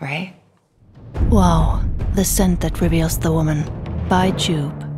right? Wow, the scent that reveals the woman. By tube.